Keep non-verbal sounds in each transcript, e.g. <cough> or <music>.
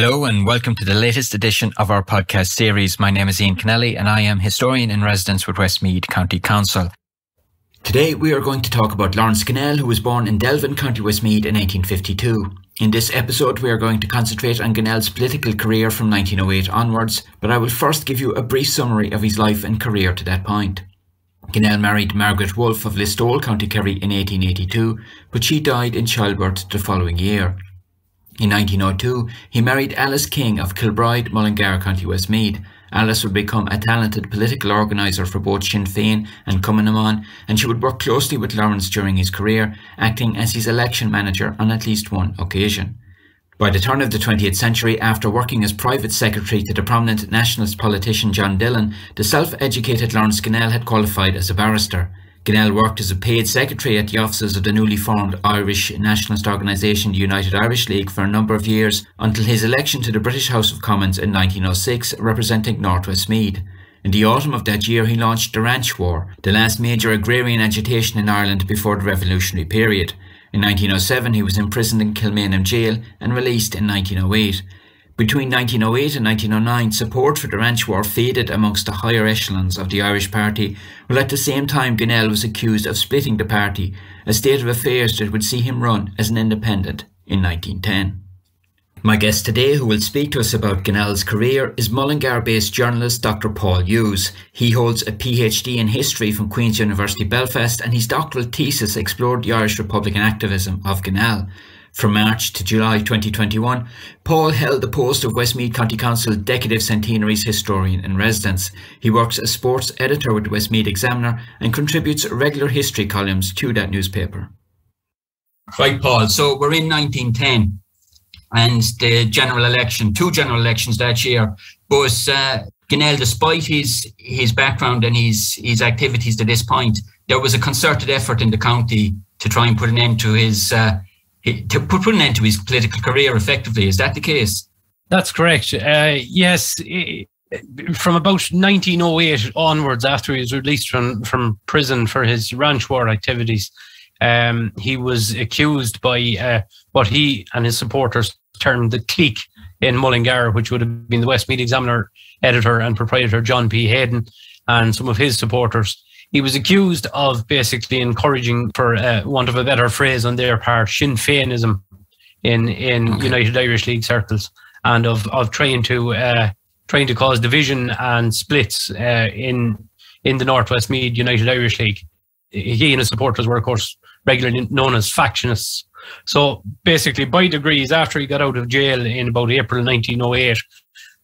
Hello and welcome to the latest edition of our podcast series. My name is Ian Kenneally and I am historian in residence with Westmeath County Council. Today we are going to talk about Laurence Ginnell, who was born in Delvin, County Westmeath in 1852. In this episode we are going to concentrate on Ginnell's political career from 1908 onwards, but I will first give you a brief summary of his life and career to that point. Ginnell married Margaret Wolfe of Listowel, County Kerry in 1882, but she died in childbirth the following year. In 1902, he married Alice King of Kilbride, Mullingar, County Westmeath. Alice would become a talented political organiser for both Sinn Féin and Cumann and she would work closely with Laurence during his career, acting as his election manager on at least one occasion. By the turn of the 20th century, after working as private secretary to the prominent nationalist politician John Dillon, the self-educated Laurence Ginnell had qualified as a barrister. Ginnell worked as a paid secretary at the offices of the newly formed Irish nationalist organisation, the United Irish League, for a number of years until his election to the British House of Commons in 1906, representing North Westmeath. In the autumn of that year, he launched the Ranch War, the last major agrarian agitation in Ireland before the revolutionary period. In 1907, he was imprisoned in Kilmainham jail and released in 1908. Between 1908 and 1909, support for the ranch war faded amongst the higher echelons of the Irish Party, while at the same time Ginnell was accused of splitting the party, a state of affairs that would see him run as an independent in 1910. My guest today, who will speak to us about Ginnell's career, is Mullingar based journalist Dr. Paul Hughes. He holds a PhD in history from Queen's University Belfast, and his doctoral thesis explored the Irish Republican activism of Ginnell. From March to July 2021, Paul held the post of Westmeath County Council Decade Centenaries Historian in Residence. He works as sports editor with Westmeath Examiner and contributes regular history columns to that newspaper. Right, Paul. So we're in 1910 and the general election, two general elections that year. But uh, Ginnell, despite his his background and his his activities to this point, there was a concerted effort in the county to try and put an end to his uh, to put an end to his political career effectively. Is that the case? That's correct. Uh, yes. from about 1908 onwards, after he was released from, from prison for his ranch war activities, um, he was accused by uh, what he and his supporters termed the clique in Mullingar, which would have been the Westmeath Examiner editor and proprietor John P. Hayden and some of his supporters he was accused of basically encouraging, for uh, want of a better phrase on their part, Sinn Féinism in in okay. United Irish League circles, and of of trying to uh, trying to cause division and splits uh, in in the Northwest Westmeath United Irish League. He and his supporters were, of course, regularly known as factionists. So basically, by degrees, after he got out of jail in about April 1908,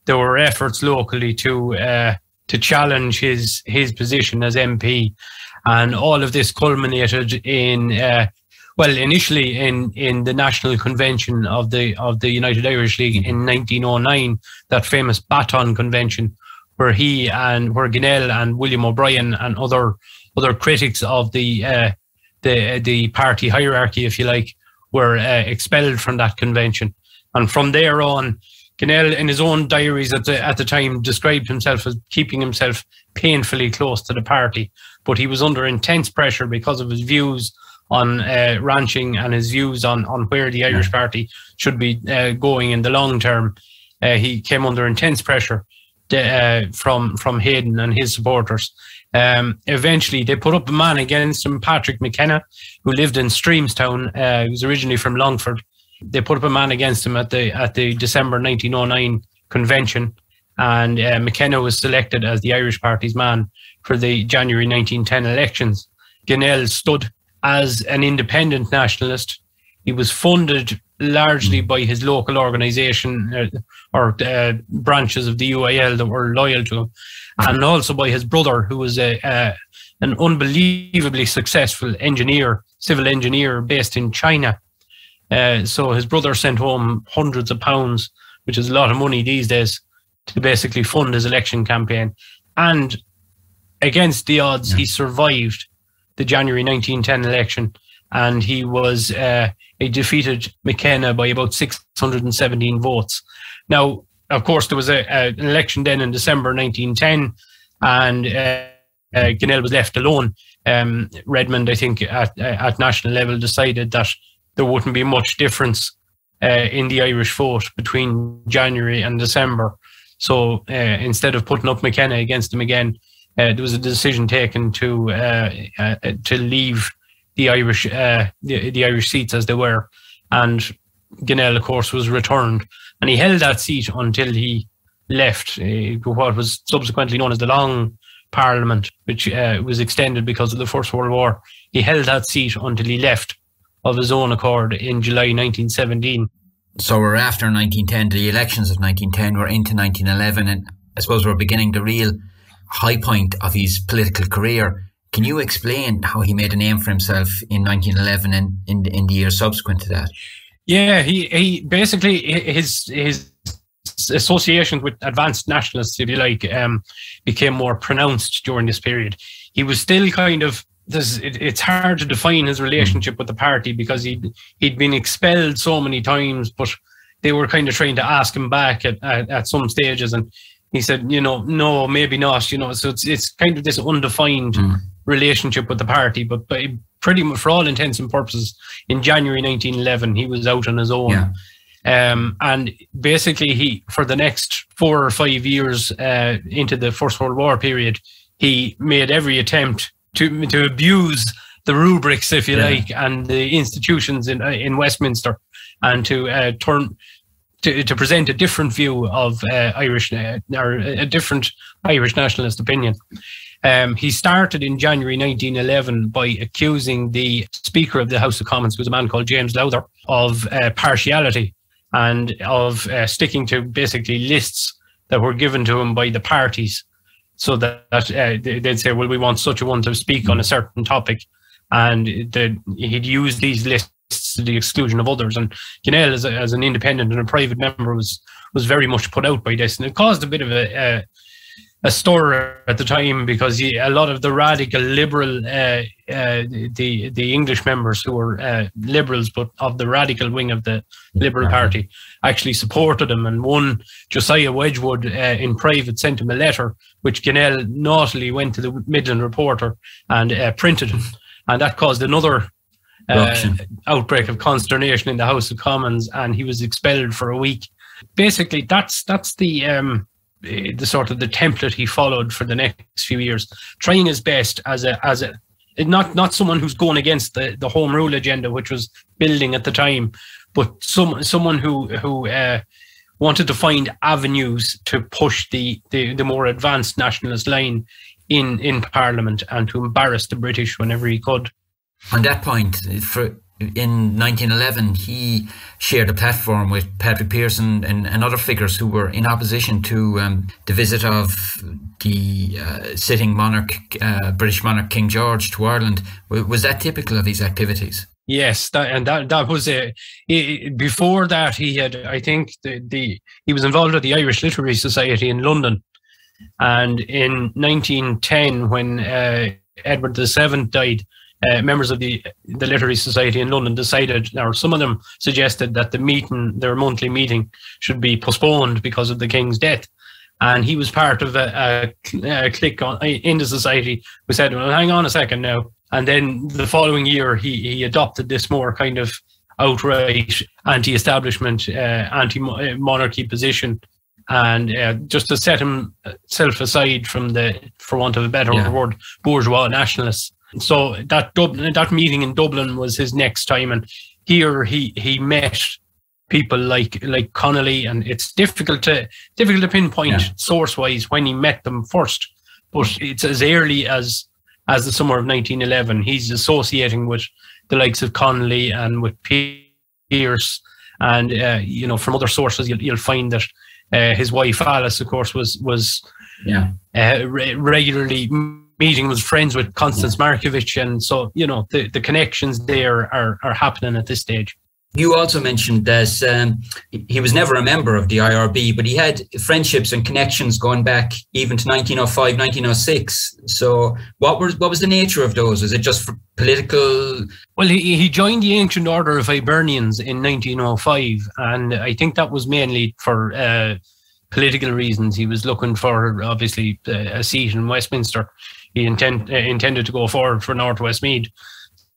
there were efforts locally to uh, to challenge his his position as MP, and all of this culminated in uh, well initially in in the national convention of the of the United Irish League in 1909, that famous Baton Convention, where he and where Ginnell and William O'Brien and other other critics of the uh, the the party hierarchy, if you like, were uh, expelled from that convention, and from there on Ginnell, in his own diaries at the at the time, described himself as keeping himself painfully close to the party, but he was under intense pressure because of his views on uh, ranching and his views on on where the Irish Party should be uh, going in the long term. Uh, he came under intense pressure uh, from from Hayden and his supporters. Um, eventually, they put up a man against him, Patrick McKenna, who lived in Streamstown. Uh, he was originally from Longford they put up a man against him at the at the December 1909 convention, and uh, McKenna was selected as the Irish Party's man for the January 1910 elections. Ginnell stood as an independent nationalist. He was funded largely by his local organisation uh, or uh, branches of the UIL that were loyal to him, and also by his brother, who was a, a an unbelievably successful engineer, civil engineer based in China. Uh, so his brother sent home hundreds of pounds, which is a lot of money these days, to basically fund his election campaign. And against the odds, yeah. he survived the January 1910 election, and he was uh, he defeated McKenna by about 617 votes. Now, of course, there was a, a, an election then in December 1910, and uh, uh, Ginnell was left alone. Um, Redmond, I think, at, at national level, decided that there wouldn't be much difference uh, in the Irish vote between January and December. So uh, instead of putting up McKenna against him again, uh, there was a decision taken to uh, uh, to leave the Irish the, the Irish seats as they were, and Ginnell, of course, was returned, and he held that seat until he left what was subsequently known as the Long Parliament, which was extended because of the First World War. He held that seat until he left of his own accord in July 1917. So we're after 1910, the elections of 1910, we're into 1911, and I suppose we're beginning the real high point of his political career. Can you explain how he made a name for himself in 1911 and in, in the years subsequent to that? Yeah, he, he basically his his associations with advanced nationalists, if you like, um, became more pronounced during this period. He was still kind of there's it, it's hard to define his relationship with the party because he'd he'd been expelled so many times, but they were kind of trying to ask him back at, at, at some stages, and he said, you know, no, maybe not, you know. So it's it's kind of this undefined mm. relationship with the party, but but pretty much for all intents and purposes, in January 1911, he was out on his own. Yeah. Um, and basically, he for the next four or five years uh, into the First World War period, he made every attempt to to abuse the rubrics, if you yeah. like, and the institutions in uh, in Westminster, and to uh, turn to, to present a different view of uh, Irish uh, or a different Irish nationalist opinion. Um, he started in January 1911 by accusing the Speaker of the House of Commons, who was a man called James Lowther, of uh, partiality and of uh, sticking to basically lists that were given to him by the parties so that, that uh, they'd say, well, we want such a one to speak on a certain topic. And he'd use these lists to the exclusion of others. And Ginnell, as, as an independent and a private member, was was very much put out by this. And it caused a bit of a, a a stir at the time because he, a lot of the radical liberal, uh, uh, the the English members who were uh, liberals, but of the radical wing of the Liberal Party, actually supported him. And one Josiah Wedgwood uh, in private sent him a letter, which Ginnell naughtily went to the Midland Reporter and uh, printed, and that caused another. Uh, outbreak of consternation in the House of Commons, and he was expelled for a week. Basically, that's that's the um, the sort of the template he followed for the next few years, trying his best as a as a not not someone who's going against the, the home rule agenda, which was building at the time, but some someone who who uh, wanted to find avenues to push the, the the more advanced nationalist line in in Parliament and to embarrass the British whenever he could. On that point, for in 1911, he shared a platform with Patrick Pearson and, and other figures who were in opposition to um, the visit of the uh, sitting monarch, uh, British monarch King George, to Ireland. Was that typical of his activities? Yes, that, and that that was it. Before that, he had, I think, the, the he was involved with the Irish Literary Society in London, and in 1910, when uh, Edward VII died, uh, members of the the Literary Society in London decided, or some of them suggested that the meeting, their monthly meeting, should be postponed because of the king's death. And he was part of a, a, a clique on, in the society who said, "Well, hang on a second now." And then the following year, he he adopted this more kind of outright anti-establishment, uh, anti-monarchy position, and uh, just to set himself aside from the, for want of a better yeah. word, bourgeois nationalists. So that Dublin, that meeting in Dublin was his next time, and here he he met people like like Connolly, and it's difficult to difficult to pinpoint yeah. source wise when he met them first, but it's as early as as the summer of 1911. He's associating with the likes of Connolly and with Pearse, and uh, you know from other sources you'll, you'll find that uh, his wife Alice, of course, was was yeah uh, re- regularly meeting was friends with Constance yeah. Markievicz, and so you know the, the connections there are are happening at this stage. You also mentioned that um, he was never a member of the IRB, but he had friendships and connections going back even to 1905, 1906. So, what was what was the nature of those? Was it just for political? Well, he, he joined the Ancient Order of Hibernians in 1905, and I think that was mainly for uh, political reasons. He was looking for obviously a seat in Westminster he intend, uh, intended to go forward for North Meath.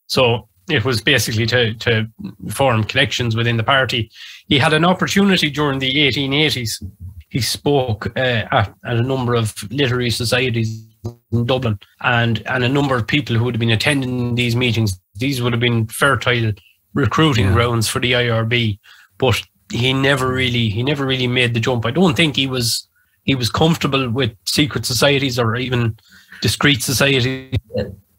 So it was basically to, to form connections within the party. He had an opportunity during the 1880s. He spoke uh, at, at a number of literary societies in Dublin and, and a number of people who would have been attending these meetings. These would have been fertile recruiting yeah. grounds for the IRB, but he never really he never really made the jump. I don't think he was he was comfortable with secret societies or even discreet society.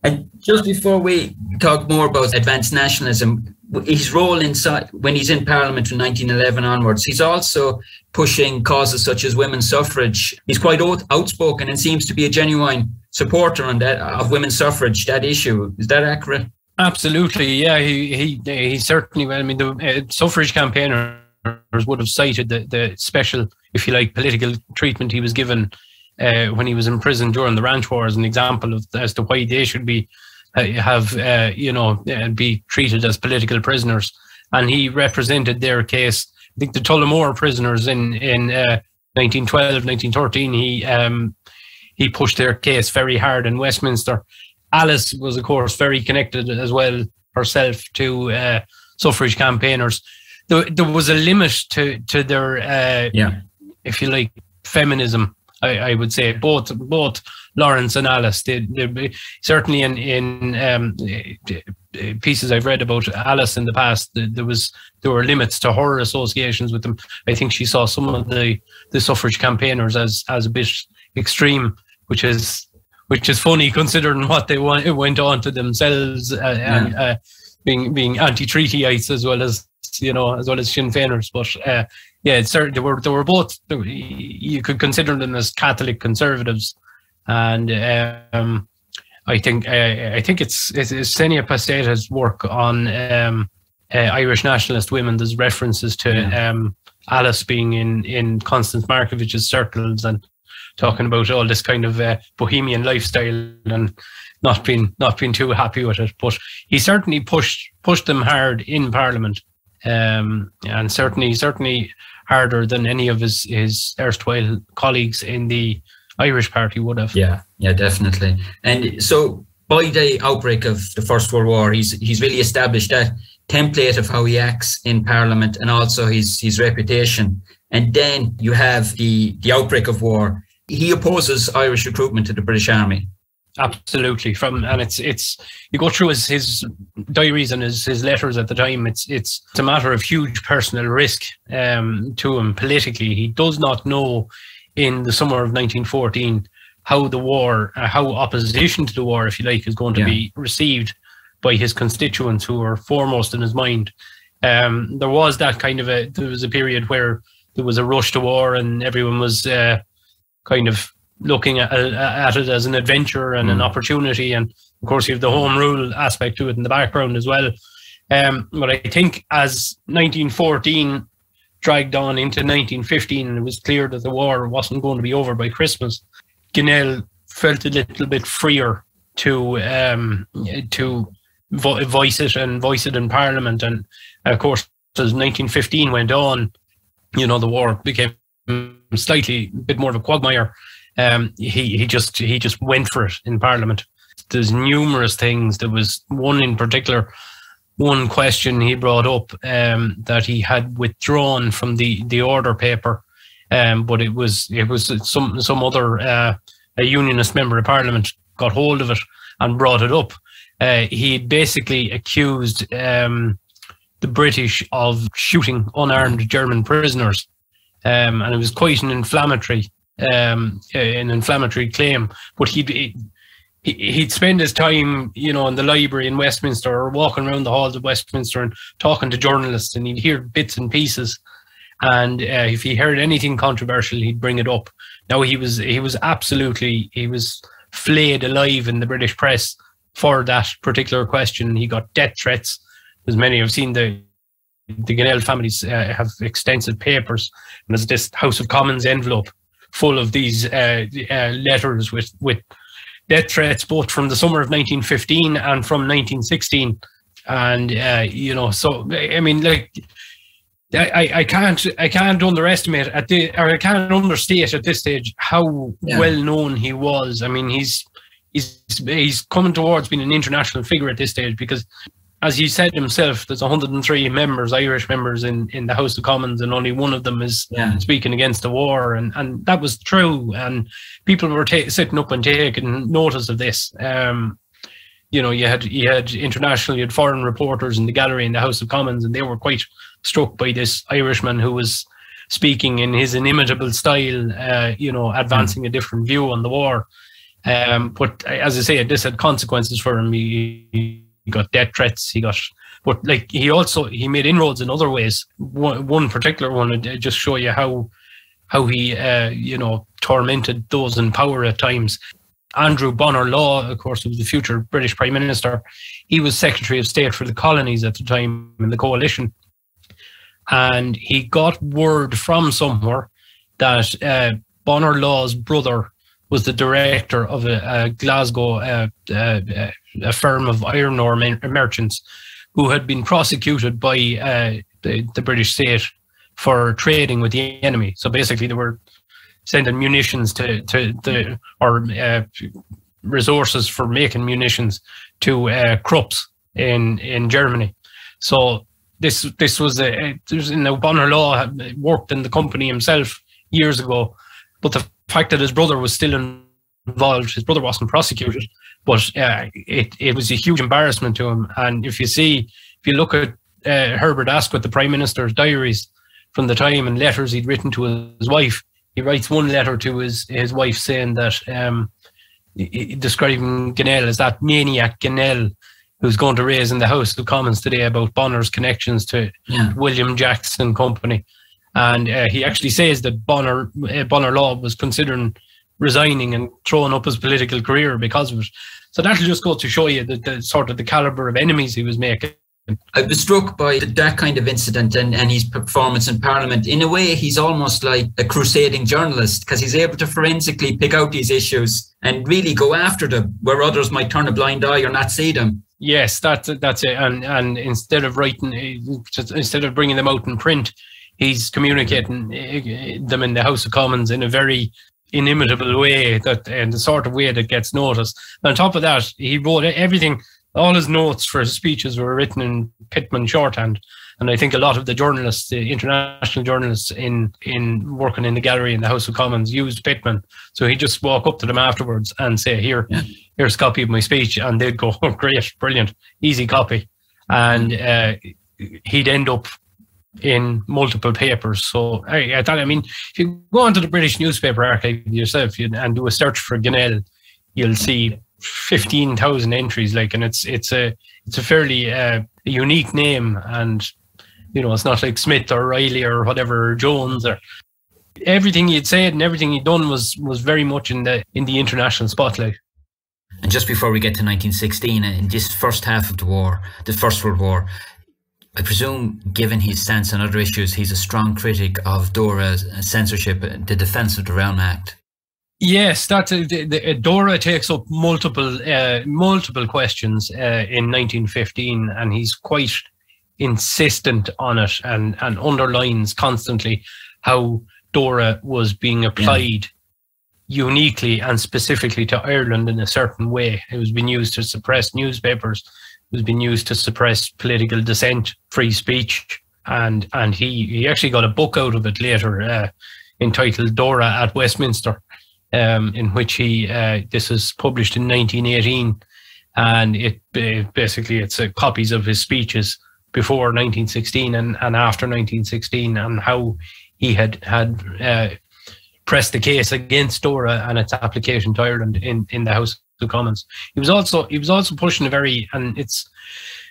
And just before we talk more about advanced nationalism, his role inside when he's in Parliament from 1911 onwards, he's also pushing causes such as women's suffrage. He's quite outspoken and seems to be a genuine supporter on that of women's suffrage. That issue is that accurate? Absolutely, yeah. He he he certainly. I mean, the uh, suffrage campaigners would have cited the the special, if you like, political treatment he was given uh, when he was in prison during the ranch war as an example of as to why they should be uh, have uh, you know uh, be treated as political prisoners. And he represented their case. I think the Tullamore prisoners in in 1912, uh, 1913. He um, he pushed their case very hard in Westminster. Alice was, of course, very connected as well herself to uh, suffrage campaigners. There, there was a limit to to their, uh, yeah. if you like, feminism I, I, would say both both Laurence and Alice. Certainly in in um, pieces I've read about Alice in the past, there was there were limits to her associations with them. I think she saw some of the the suffrage campaigners as as a bit extreme, which is which is funny <laughs> considering what they went, went on to themselves uh, yeah. and uh, being being anti-treatyites as well as you know as well as Sinn Féiners. But uh, yeah, certainly they were they were both. You could consider them as Catholic conservatives, and um, I think uh, I think it's it's, it's Senia Paseta's work on um, uh, Irish nationalist women. There's references to yeah. um, Alice being in in Constance Markievicz's circles and talking about all this kind of uh, bohemian lifestyle and not being not being too happy with it. But he certainly pushed pushed them hard in Parliament, um, and certainly certainly harder than any of his his erstwhile colleagues in the Irish Party would have. Yeah, yeah, definitely. And so by the outbreak of the First World War, he's he's really established that template of how he acts in Parliament and also his his reputation. And then you have the the outbreak of war. He opposes Irish recruitment to the British Army. Absolutely. From and it's it's you go through his his diaries and his his letters at the time. It's it's it's a matter of huge personal risk um, to him politically. He does not know in the summer of 1914 how the war, uh, how opposition to the war, if you like, is going to yeah. be received by his constituents who are foremost in his mind. Um, there was that kind of a there was a period where there was a rush to war and everyone was uh, kind of looking at, at it as an adventure and mm. an opportunity. And of course, you have the home rule aspect to it in the background as well. Um, but I think as 1914 dragged on into 1915 and it was clear that the war wasn't going to be over by Christmas, Ginnell felt a little bit freer to um, to vo- voice it and voice it in Parliament. And of course, as 1915 went on, you know, the war became slightly a bit more of a quagmire um, he he just he just went for it in Parliament. There's numerous things. There was one in particular, one question he brought up um, that he had withdrawn from the the order paper, um, but it was it was some some other uh, a unionist member of Parliament got hold of it and brought it up. Uh, he basically accused um, the British of shooting unarmed German prisoners, um, and it was quite an inflammatory um, an inflammatory claim, but he'd he, he'd spend his time, you know, in the library in Westminster or walking around the halls of Westminster and talking to journalists, and he'd hear bits and pieces. And uh, if he heard anything controversial, he'd bring it up. Now he was he was absolutely he was flayed alive in the British press for that particular question. He got death threats, as many have seen the the Ginnell families uh, have extensive papers, and there's this House of Commons envelope full of these uh, uh, letters with with death threats, both from the summer of 1915 and from 1916. And uh, you know, so I mean, like. I, I can't I can't underestimate at the or I can't understate at this stage how yeah. well known he was. I mean he's he's he's coming towards being an international figure at this stage because as he said himself, there's 103 members, Irish members in, in the House of Commons, and only one of them is yeah. speaking against the war, and and that was true. And people were ta- sitting up and taking notice of this. Um, you know, you had you had international, you had foreign reporters in the gallery in the House of Commons, and they were quite struck by this Irishman who was speaking in his inimitable style. Uh, you know, advancing mm. a different view on the war. Um, but as I say, this had consequences for him. He got death threats. He got, but like he also he made inroads in other ways. One, one particular one just show you how how he uh, you know tormented those in power at times. Andrew Bonar Law, of course, was the future British Prime Minister. He was Secretary of State for the colonies at the time in the coalition. And he got word from somewhere that uh, Bonar Law's brother was the director of a, a Glasgow uh, uh, a firm of iron ore merchants who had been prosecuted by uh, the, the British state for trading with the enemy. So basically, they were sending munitions to to the or uh, resources for making munitions to uh, Krupps in in Germany. So this this was a there's know Bonar Law worked in the company himself years ago, but the fact that his brother was still involved, his brother wasn't prosecuted, but uh, it it was a huge embarrassment to him. And if you see, if you look at uh, Herbert Asquith, the Prime Minister's diaries from the time and letters he'd written to his wife, he writes one letter to his his wife saying that um, describing Ginnell as that maniac Ginnell who's going to raise in the House of Commons today about Bonar's connections to yeah. William Jackson Company. And uh, he actually says that Bonar, uh, Bonar Law was considering resigning and throwing up his political career because of it. So that'll just go to show you the, the sort of the caliber of enemies he was making. I was struck by that kind of incident and, and his performance in Parliament. In a way, he's almost like a crusading journalist because he's able to forensically pick out these issues and really go after them where others might turn a blind eye or not see them. Yes, that's that's it. And and instead of writing, instead of bringing them out in print, he's communicating eh, them in the House of Commons in a very inimitable way that and the sort of way that gets noticed. And on top of that, he wrote everything. All his notes for his speeches were written in Pitman shorthand, and I think a lot of the journalists, the international journalists in in working in the gallery in the House of Commons, used Pitman. So he just walk up to them afterwards and say, "Here, yeah. here's a copy of my speech," and they'd go, <laughs> oh, "Great, brilliant, easy copy," and uh, he'd end up in multiple papers. So I, I thought, I mean, if you go onto the British newspaper archive yourself and do a search for Ginnell, you'll see fifteen thousand entries. Like, and it's it's a it's a fairly uh, unique name, and you know, it's not like Smith or Riley or whatever or Jones or everything he'd said and everything he'd done was was very much in the in the international spotlight. And just before we get to 1916, in this first half of the war, the First World War, I presume, given his stance on other issues, he's a strong critic of Dora's censorship, the Defence of the Realm Act. Yes, that's a, the, the, Dora takes up multiple uh, multiple questions uh, in 1915, and he's quite insistent on it and and underlines constantly how Dora was being applied yeah. uniquely and specifically to Ireland in a certain way. It was being used to suppress newspapers has been used to suppress political dissent, free speech, and and he he actually got a book out of it later uh, entitled Dora at Westminster, um, in which he uh, this was published in 1918, and it basically it's uh, copies of his speeches before 1916 and, and after 1916 and how he had had uh, pressed the case against Dora and its application to Ireland in, in the House of Commons. He was also he was also pushing a very and it's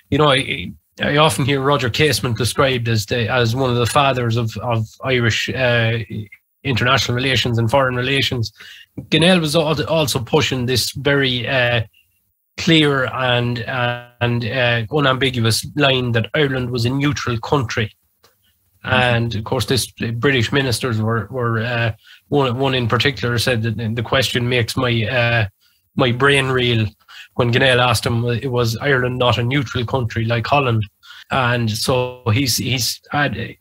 you know I, I often hear Roger Casement described as the as one of the fathers of of Irish uh, international relations and foreign relations. Ginnell was also pushing this very uh, clear and and uh, unambiguous line that Ireland was a neutral country. And of course, this British ministers were were uh, one one in particular said that the question makes my uh, my brain reel when Ginnell asked him, it was Ireland not a neutral country like Holland, and so he's he's ad,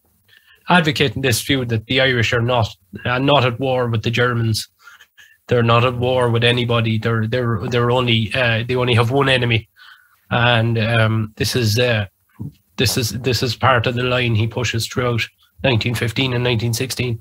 advocating this view that the Irish are not not at war with the Germans. They're not at war with anybody. They're they're they're only uh, they only have one enemy, and um, this is uh, this is this is part of the line he pushes throughout 1915 and 1916.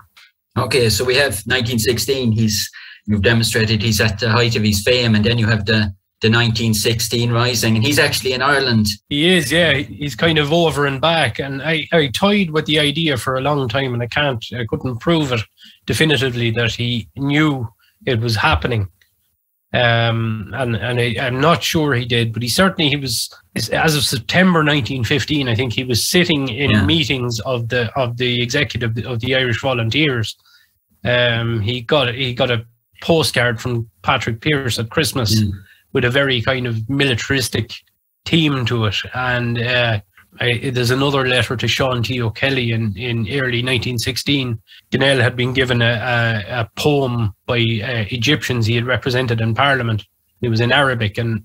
Okay, so we have 1916. He's you've demonstrated he's at the height of his fame, and then you have the the 1916 rising, and he's actually in Ireland. He is, yeah. He's kind of over and back, and I I toyed with the idea for a long time, and I can't, I couldn't prove it definitively that he knew it was happening. Um, and and I, am not sure he did, but he certainly he was as of September 1915. I think he was sitting in yeah. meetings of the of the executive of the Irish Volunteers. Um, he got he got a postcard from Patrick Pearse at Christmas mm. with a very kind of militaristic theme to it, and uh, I, there's another letter to Sean T. O'Kelly in, in early 1916. Ginnell had been given a, a, a poem by uh, Egyptians he had represented in Parliament. It was in Arabic, and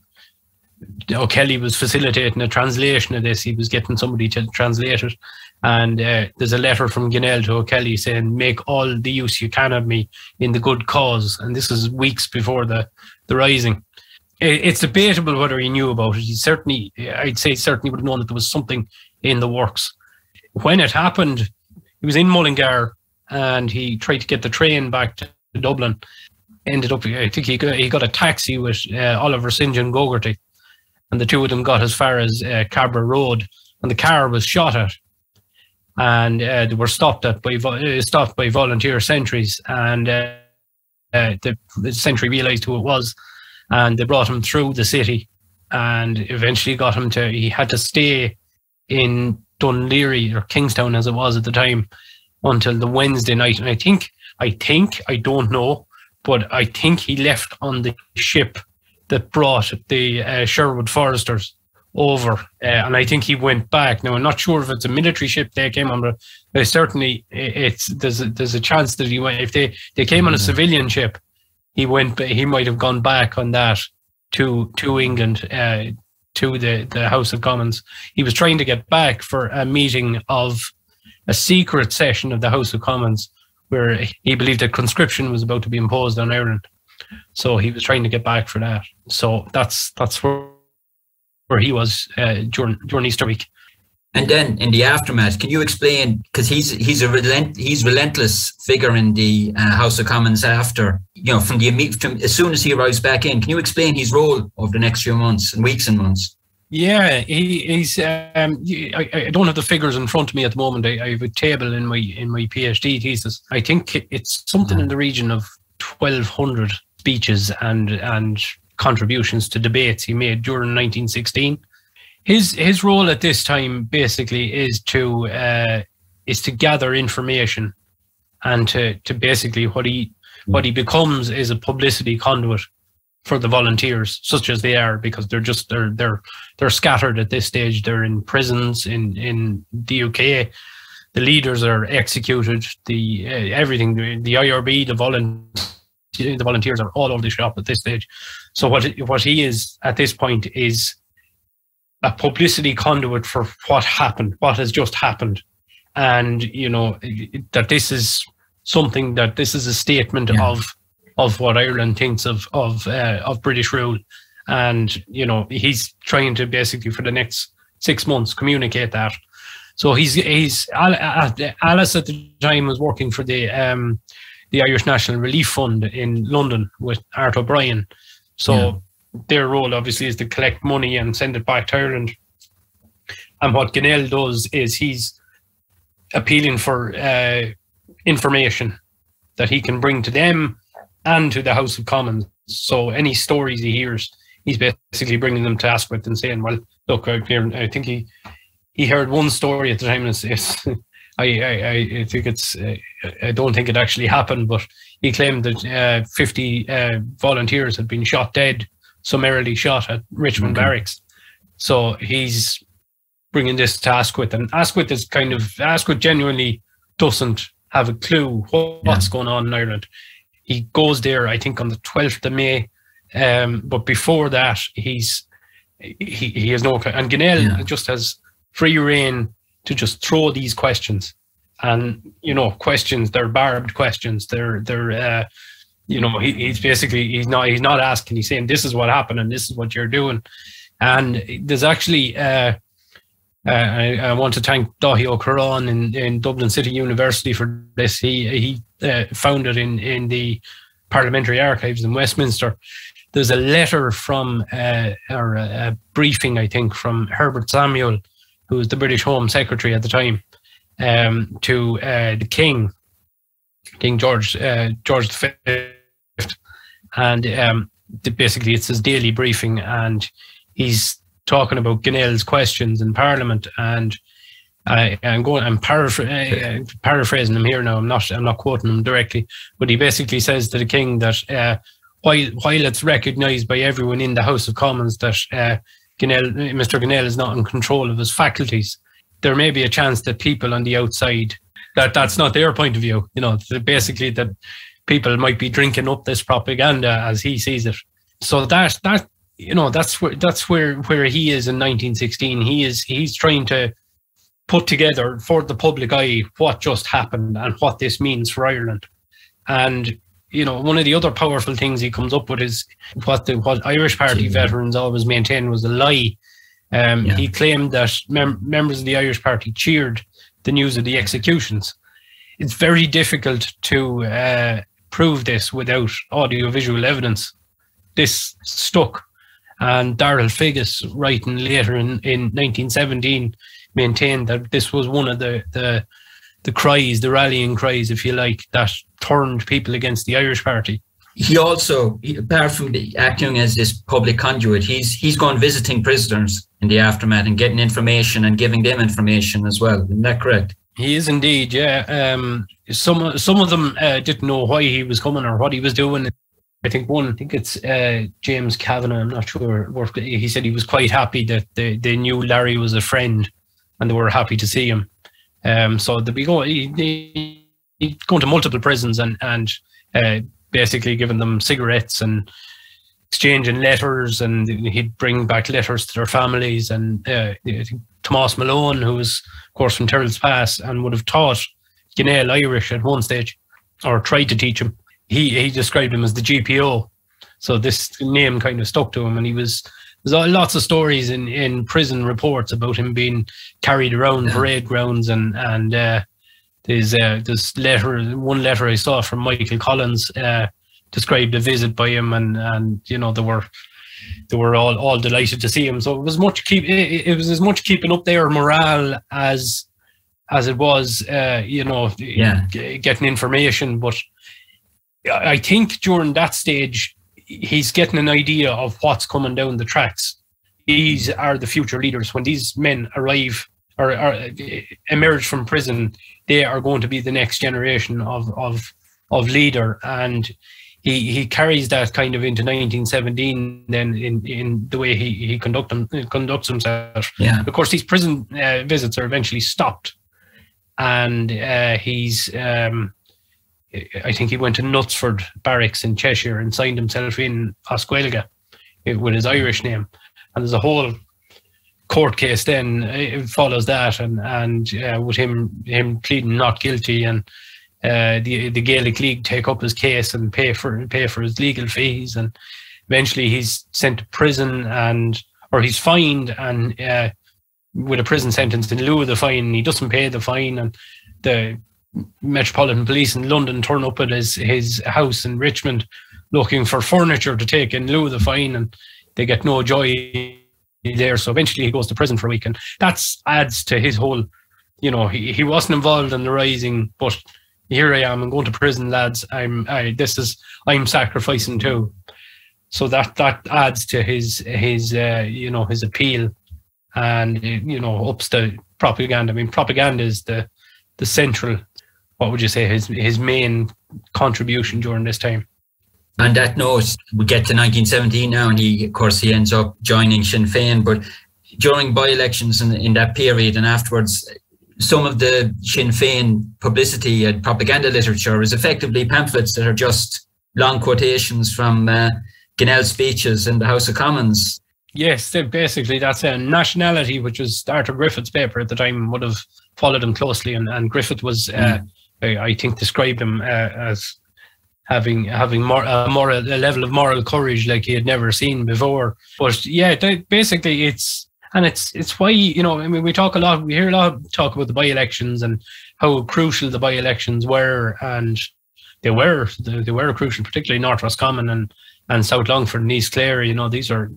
O'Kelly was facilitating a translation of this. He was getting somebody to translate it. And uh, there's a letter from Ginnell to O'Kelly saying, Make all the use you can of me in the good cause. And this is weeks before the, the rising it's debatable whether he knew about it. He certainly, I'd say, certainly would have known that there was something in the works. When it happened, he was in Mullingar and he tried to get the train back to Dublin. Ended up, I think he got, he got a taxi with uh, Oliver St. John Gogarty, and the two of them got as far as uh, Road, and the car was shot at, and uh, they were stopped at by uh, stopped by volunteer sentries, and uh, uh, the, the sentry realised who it was and they brought him through the city and eventually got him to he had to stay in Laoghaire or Kingstown as it was at the time until the Wednesday night. And I think I think I don't know but I think he left on the ship that brought the uh, Sherwood Foresters over uh, and I think he went back now I'm not sure if it's a military ship they came on but certainly it's there's a, there's a chance that he went if they they came on a mm-hmm. civilian ship he went he might have gone back on that to to England uh, to the the House of Commons. He was trying to get back for a meeting of a secret session of the House of Commons where he believed that conscription was about to be imposed on Ireland. So he was trying to get back for that. So that's that's where where he was uh, during during Easter week. And then in the aftermath, can you explain? Because he's he's a relent, he's relentless figure in the uh, House of Commons after you know from the from as soon as he arrives back in. Can you explain his role over the next few months and weeks and months? Yeah, he, he's. Um, I, I, don't have the figures in front of me at the moment. I, I, have a table in my in my PhD thesis. I think it's something in the region of twelve hundred speeches and and contributions to debates he made during 1916 his his role at this time basically is to uh, is to gather information and to to basically what he what he becomes is a publicity conduit for the volunteers, such as they are, because they're just they're they're they're scattered at this stage. They're in prisons in in the UK. The leaders are executed. The uh, everything, the IRB, the volunteers, the volunteers are all over the shop at this stage. So what what he is at this point is a publicity conduit for what happened, what has just happened, and you know that this is something that this is a statement yeah. of of what Ireland thinks of of uh, of British rule, and you know he's trying to basically for the next six months communicate that. So he's he's Alice at the time was working for the um, the Irish National Relief Fund in London with Art O'Brien. So yeah their role obviously is to collect money and send it back to Ireland. And what Ginnell does is he's appealing for uh, information that he can bring to them and to the House of Commons. So any stories he hears, he's basically bringing them to Asquith and saying, "Well, look, I, I think he he heard one story at the time, and it's, it's I, I I think it's uh, I don't think it actually happened, but he claimed that uh, 50 uh, volunteers had been shot dead summarily shot at Richmond okay. Barracks. So he's bringing this to Asquith, and Asquith is kind of Asquith genuinely doesn't have a clue what's yeah. going on in Ireland. He goes there, I think, on the twelfth of May, um, but before that, he's he he has no and Ginnell yeah. just has free reign to just throw these questions, and you know questions they're barbed questions, they're they're uh, you know, he, he's basically he's not he's not asking. He's saying this is what happened and this is what you're doing, And there's actually, uh, uh, I, I, want to thank Ó Corráin in, in Dublin City University for this. He he uh, found it in, in the Parliamentary Archives in Westminster. There's a letter from, uh, or a, briefing, I think, from Herbert Samuel, who was the British Home Secretary at the time, um, to uh, the King, King George uh, George V, and um, basically it's his daily briefing, and he's talking about Ginnell's questions in Parliament, and I, am going. I'm paraphr- uh, paraphrasing him here now. I'm not. I'm not quoting him directly, but he basically says to the king that uh, while while it's recognised by everyone in the House of Commons that Ginnell, Mr. Ginnell is not in control of his faculties, there may be a chance that people on the outside that that's not their point of view. You know, basically that people might be drinking up this propaganda as he sees it. So that that you know that's where that's where where he is in 1916. He is he's trying to put together for the public eye what just happened and what this means for Ireland. And you know, one of the other powerful things he comes up with is what the what Irish Party veterans always maintained was a lie. Um, yeah. He claimed that mem- members of the Irish Party cheered the news of the executions. It's very difficult to uh, prove this without audiovisual evidence. This stuck. And Darrell Figgis, writing later in, in 1917, maintained that this was one of the, the the cries, the rallying cries, if you like, that turned people against the Irish Party. He also, apart from acting as this public conduit, he's he's gone visiting prisoners in the aftermath and getting information and giving them information as well. Isn't that correct? He is indeed, yeah. Um, some some of them uh, didn't know why he was coming or what he was doing. I think one, I think it's uh, James Kavanagh. I'm not sure. He said he was quite happy that they, they knew Larry was a friend, and they were happy to see him. Um, so the be going, he, he, going to multiple prisons and and uh, basically giving them cigarettes and exchanging letters, and he'd bring back letters to their families. And uh, Thomas Malone, who was of course from Tyrrellspass and would have taught Ginnell Irish at one stage, or tried to teach him. He he described him as the GPO. So this name kind of stuck to him, and he was there's lots of stories in, in prison reports about him being carried around yeah. parade grounds and and uh, there's uh, this letter one letter I saw from Michael Collins uh, described a visit by him and and you know they were they were all all delighted to see him so it was much keep it, it was as much keeping up their morale as as it was uh, you know yeah. getting information but I think during that stage he's getting an idea of what's coming down the tracks. These are the future leaders. When these men arrive or, or emerge from prison, they are going to be the next generation of of of leader. And he he carries that kind of into 1917. Then in in the way he he conduct him, conducts himself. Yeah. Of course, these prison uh, visits are eventually stopped, and uh, he's. Um, I think he went to Knutsford Barracks in Cheshire and signed himself in Oscuelga with his Irish name. And there's a whole court case then it follows that and and uh, with him him pleading not guilty and uh, the the Gaelic League take up his case and pay for pay for his legal fees and eventually he's sent to prison and or he's fined and uh, with a prison sentence in lieu of the fine he doesn't pay the fine and the Metropolitan Police in London turn up at his, his house in Richmond looking for furniture to take in lieu of the fine and they get no joy there. So eventually he goes to prison for a week and that adds to his whole, you know, he, he wasn't involved in the rising, but here I am, I'm going to prison, lads. I'm, I, this is, I'm sacrificing too. So that, that adds to his, his, uh, you know, his appeal and, you know, ups the propaganda. I mean, propaganda is the, the central what would you say his his main contribution during this time? On that note, we get to 1917 now, and he, of course, he ends up joining Sinn Féin. But during by-elections in, in that period and afterwards, some of the Sinn Féin publicity and propaganda literature is effectively pamphlets that are just long quotations from uh, Ginnell's speeches in the House of Commons. Yes, basically that's a nationality, which was Arthur Griffith's paper at the time, would have followed him closely, and, and Griffith was uh, mm. I, I think described him uh, as having having more a a level of moral courage like he had never seen before. But yeah, basically it's and it's it's why you know I mean we talk a lot we hear a lot of talk about the by elections and how crucial the by elections were and they were they, they were crucial particularly North Roscommon and and South Longford and East Clare. You know these are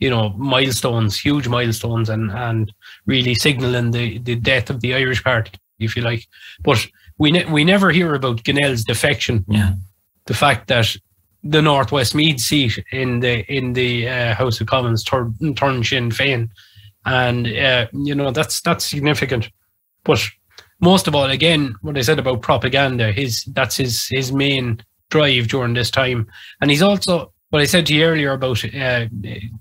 you know milestones huge milestones and and really signaling the the death of the Irish party if you like. But we ne- we never hear about Ginnell's defection. Yeah the fact that the North Westmeath seat in the in the uh, House of Commons turned turn Sinn Féin, and uh, you know that's that's significant. But most of all, again, what I said about propaganda, his that's his his main drive during this time, and he's also what I said to you earlier about uh,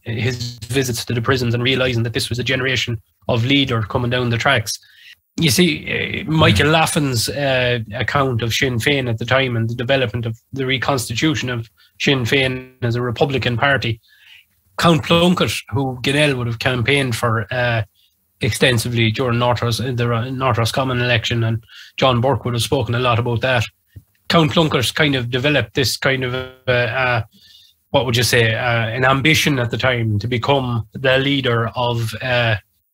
his visits to the prisons and realizing that this was a generation of leader coming down the tracks you see uh, Michael. Laffan's uh, account of Sinn Féin at the time and the development of the reconstitution of Sinn Féin as a Republican party. Count Plunkett, who Ginnell would have campaigned for uh, extensively during North the North Roscommon election, and John Burke would have spoken a lot about that. Count Plunkett kind of developed this kind of uh, uh, what would you say uh, an ambition at the time to become the leader of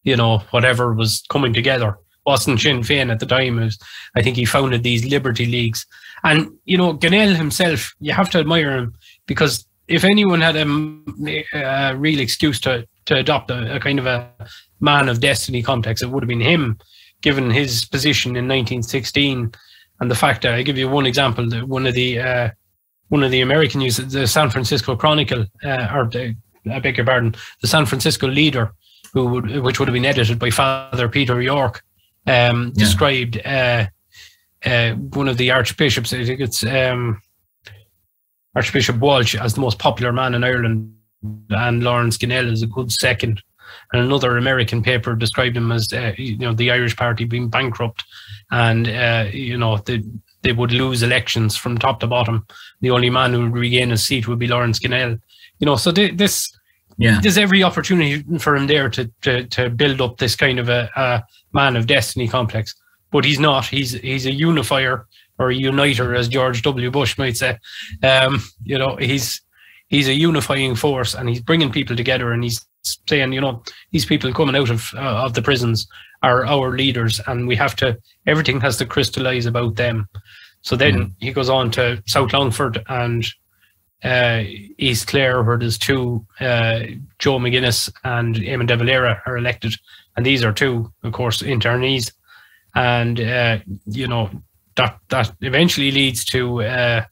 you know whatever was coming together wasn't Sinn Féin at the time. Was, I think he founded these Liberty Leagues. And, you know, Ginnell himself, you have to admire him because if anyone had a, a real excuse to, to adopt a, a, kind of a man of destiny complex, it would have been him, given his position in 1916 and the fact that I give you one example. That one of the uh, one of the American news, the San Francisco Chronicle, uh, or the, I beg your pardon, the San Francisco Leader, who would, which would have been edited by Father Peter Yorke, um, yeah. described uh, uh, one of the archbishops. I think it's um, Archbishop Walsh as the most popular man in Ireland, and Laurence Ginnell as a good second. And another American paper described him as, uh, you know, the Irish Party being bankrupt, and uh, you know they they would lose elections from top to bottom. The only man who would regain his seat would be Laurence Ginnell. You know, so this yeah. there's every opportunity for him there to to, to build up this kind of a, a man of destiny complex. But he's not. He's he's a unifier or a uniter, as George W. Bush might say. Um, you know, he's he's a unifying force, and he's bringing people together, and he's saying, you know, these people coming out of uh, of the prisons are our leaders, and we have to. Everything has to crystallize about them. So then mm. he goes on to South Longford and uh, East Clare, where there's two, uh, Joe McGuinness and Eamon De Valera are elected. And these are two, of course, internees. And, uh, you know, that, that eventually leads to uh,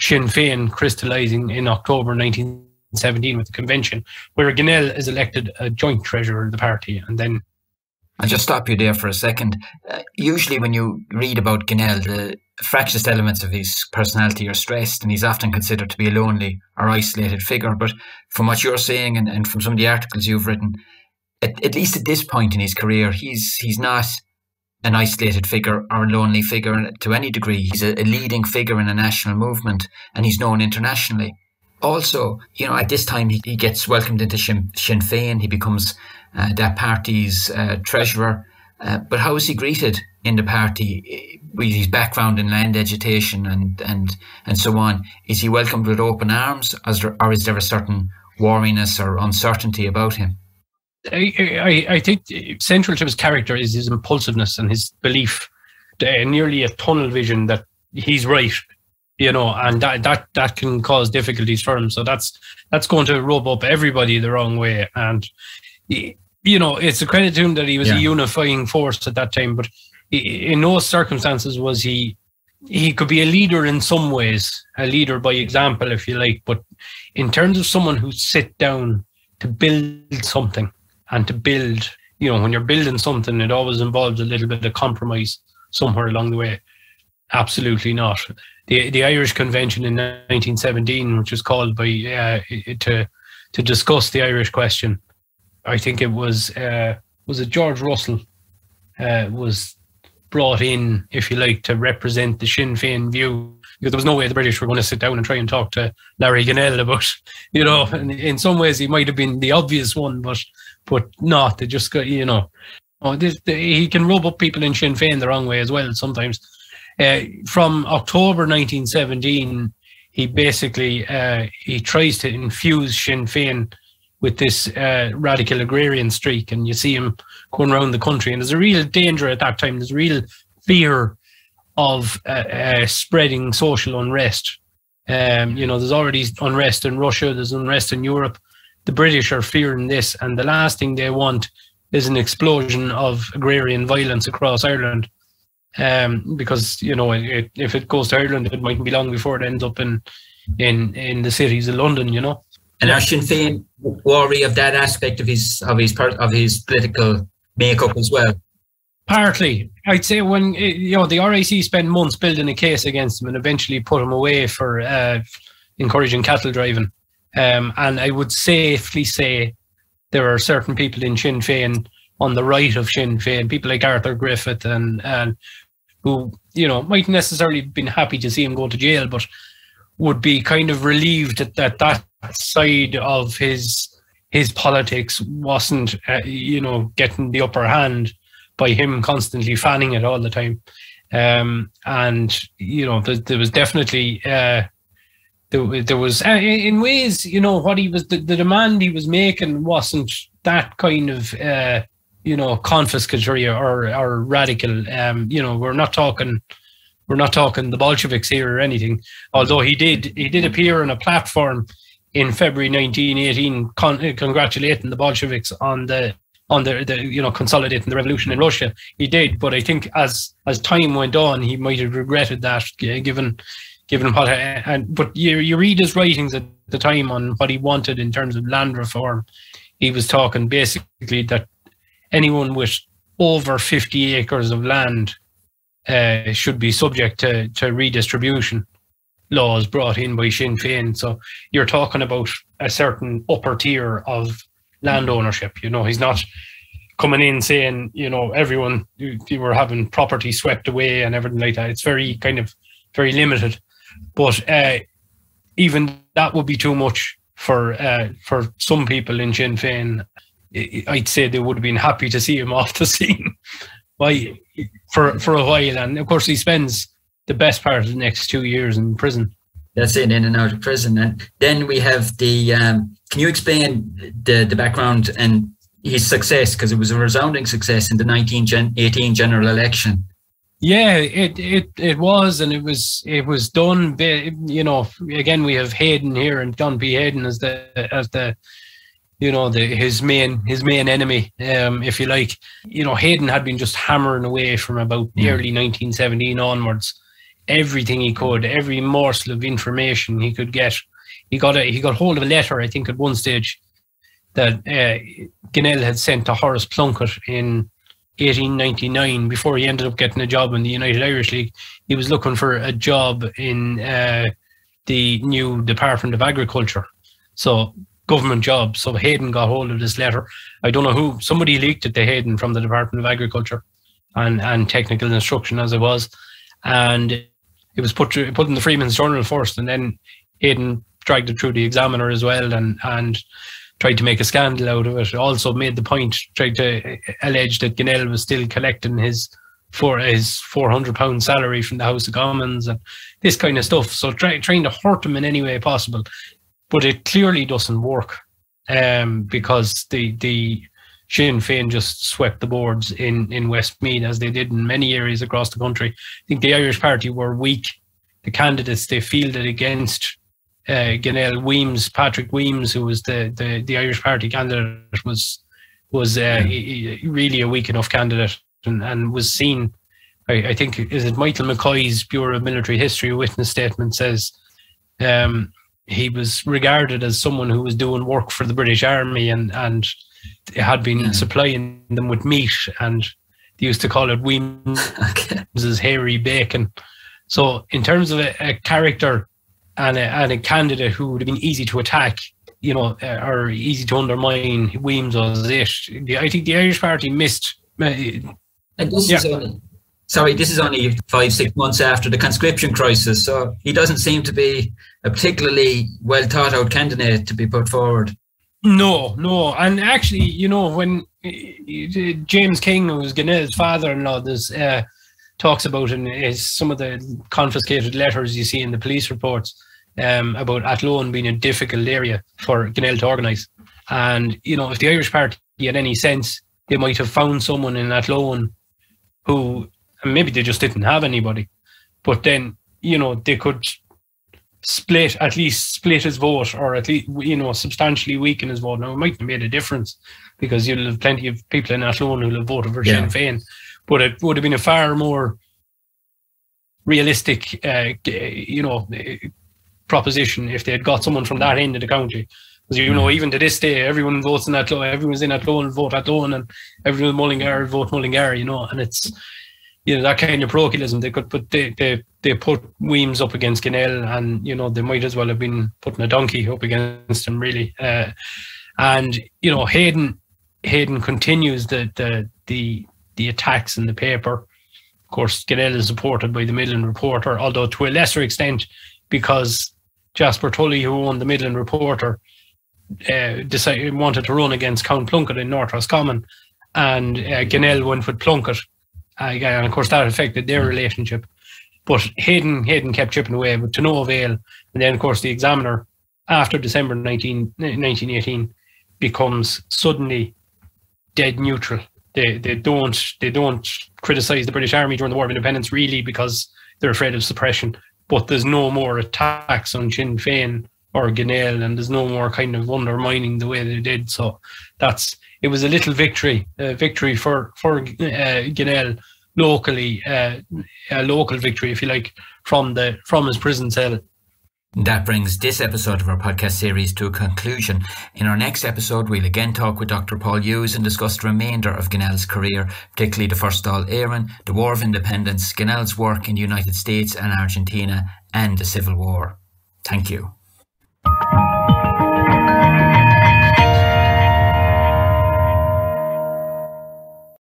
Sinn Féin crystallizing in October 1917 with the convention, where Ginnell is elected a joint treasurer of the party. And then I'll just stop you there for a second. Uh, usually, when you read about Ginnell, the fractious elements of his personality are stressed, and he's often considered to be a lonely or isolated figure. But from what you're saying, and, and from some of the articles you've written, at, at least at this point in his career, he's he's not an isolated figure or a lonely figure to any degree. He's a, a leading figure in a national movement, and he's known internationally. Also, you know, at this time he, he gets welcomed into Sinn, Sinn Féin. He becomes uh, that party's uh, treasurer. Uh, but how is he greeted in the party with his background in land agitation and, and, and so on? Is he welcomed with open arms, or is there a certain wariness or uncertainty about him? I, I, I think central to his character is his impulsiveness and his belief, uh, nearly a tunnel vision that he's right, you know, and that, that that can cause difficulties for him. So that's that's going to rub up everybody the wrong way. And you know, it's a credit to him that he was yeah. a unifying force at that time, but in no circumstances was he he could be a leader in some ways, a leader by example, if you like. But in terms of someone who sit down to build something and to build, you know, when you're building something, it always involves a little bit of compromise somewhere along the way. Absolutely not. The the Irish Convention in 1917, which was called by uh, to to discuss the Irish question, I think it was uh, was it George Russell uh, was brought in, if you like, to represent the Sinn Féin view. Because there was no way the British were going to sit down and try and talk to Larry Ginnell about, <laughs> you know, and in some ways he might have been the obvious one, but but not. They just got, you know, oh, this, he can rub up people in Sinn Féin the wrong way as well sometimes. uh, from October 1917, he basically uh, he tries to infuse Sinn Féin with this uh, radical agrarian streak, and you see him going around the country. And there's a real danger at that time. There's a real fear of uh, uh, spreading social unrest. Um, you know, there's already unrest in Russia. There's unrest in Europe. The British are fearing this, and the last thing they want is an explosion of agrarian violence across Ireland um, because you know it, if it goes to Ireland, it mightn't be long before it ends up in in in the cities of London. You know. And are Sinn Féin worry of that aspect of his of his part of his political makeup as well? Partly, I'd say when you know the RIC spent months building a case against him and eventually put him away for uh, encouraging cattle driving. Um, and I would safely say there are certain people in Sinn Féin on the right of Sinn Féin, people like Arthur Griffith and and who you know might necessarily been happy to see him go to jail, but would be kind of relieved that that, side of his his politics wasn't uh, you know getting the upper hand by him constantly fanning it all the time. Um, and you know there, there was definitely uh, there, there was uh, in ways you know what he was the, the demand he was making wasn't that kind of uh, you know, confiscatory or or radical. Um, you know, we're not talking we're not talking the Bolsheviks here or anything. Although he did he did appear on a platform in February 1918, con- uh, congratulating the Bolsheviks on the on the, the you know consolidating the revolution in Russia. He did, but I think as as time went on, he might have regretted that, given given what. Uh, and but you you read his writings at the time on what he wanted in terms of land reform. He was talking basically that anyone with over 50 acres of land uh, should be subject to, to redistribution laws brought in by Sinn Féin. So you're talking about a certain upper tier of land ownership. You know, he's not coming in saying, you know, everyone you, you were having property swept away and everything like that. It's very kind of very limited. But uh, even that would be too much for uh, for some people in Sinn Féin. I'd say they would have been happy to see him <laughs> off the scene why for for a while, and of course he spends the best part of the next two years in prison. That's it, in and out of prison, and then we have the. Um, can you explain the the background and his success because it was a resounding success in the 1918 general election? Yeah, it it it was, and it was it was done. You know, again we have Hayden here and John P. Hayden as the as the you know, the, his main his main enemy, um, if you like. You know, Hayden had been just hammering away from about the early 1917 onwards, everything he could, every morsel of information he could get. He got a, he got hold of a letter, I think, at one stage that uh, Ginnell had sent to Horace Plunkett in 1899 before he ended up getting a job in the United Irish League. He was looking for a job in uh, the new Department of Agriculture. So government job. So Hayden got hold of this letter. I don't know who. Somebody leaked it to Hayden from the Department of Agriculture and, and Technical Instruction as it was. And it was put, put in the Freeman's Journal first. And then Hayden dragged it through the Examiner as well and, and tried to make a scandal out of it. Also made the point, tried to allege that Ginnell was still collecting his for his 400 pound salary from the House of Commons and this kind of stuff. So try, trying to hurt him in any way possible but it clearly doesn't work um, because the the Sinn Féin just swept the boards in in Westmeath as they did in many areas across the country. I think the Irish Party were weak. The candidates they fielded against uh, Ginnell Weems, Patrick Weems, who was the, the, the Irish Party candidate, was was uh, really a weak enough candidate and, and was seen. I, I, think is it Michael McCoy's Bureau of Military History witness statement says um, he was regarded as someone who was doing work for the British Army and and had been supplying them with meat and they used to call it Weems' <laughs> okay. hairy bacon. So in terms of a, a character and a, and a candidate who would have been easy to attack, you know, uh, or easy to undermine, Weems was it. I think the Irish Party missed. Uh, and this yeah. Sorry, this is only five, six months after the conscription crisis, so he doesn't seem to be a particularly well thought out candidate to be put forward. No, no, and actually, you know, when uh, James King, who's was Ginnell's father-in-law, there's uh, talks about in is some of the confiscated letters you see in the police reports um, about Athlone being a difficult area for Ginnell to organise. And, you know, if the Irish Party had any sense, they might have found someone in Athlone who maybe they just didn't have anybody. But then, you know, they could split at least split his vote or at least you know substantially weaken his vote. Now it might have made a difference because you'll have plenty of people in Athlone who'll have voted for yeah. Sinn Féin, but it would have been a far more realistic, uh, you know, proposition if they had got someone from that end of the county. Because you know, mm. even to this day, everyone votes in Athlone, everyone's in Athlone and vote Athlone, and everyone in Mullingar vote Mullingar, you know, and it's you know that kind of parochialism. They could put they they, they put Weems up against Ginnell, and you know they might as well have been putting a donkey up against him, really. Uh, and you know Hayden Hayden continues the the the the attacks in the paper. Of course, Ginnell is supported by the Midland Reporter, although to a lesser extent, because Jasper Tully, who owned the Midland Reporter, uh, decided wanted to run against Count Plunkett in North Roscommon, and uh, Ginnell went with Plunkett uh, and of course that affected their relationship. But Hayden Hayden kept chipping away, but to no avail. And then of course the examiner, after December 19, 1918, becomes suddenly dead neutral. They they don't they don't criticize the British Army during the War of Independence really because they're afraid of suppression. But there's no more attacks on Sinn Féin or Ginnell, and there's no more kind of undermining the way they did. So that's it was a little victory, victory for for uh, Ginnell locally, uh, a local victory, if you like, from the from his prison cell. That brings this episode of our podcast series to a conclusion. In our next episode, we'll again talk with Dr. Paul Hughes and discuss the remainder of Ginnell's career, particularly the First Dáil Éireann, the War of Independence, Ginnell's work in the United States and Argentina, and the Civil War. Thank you.